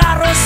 cigarro